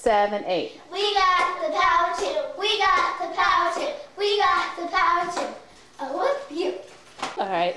seven, eight. We got the power to. We got the power to. We got the power to. Oh, love you. All right.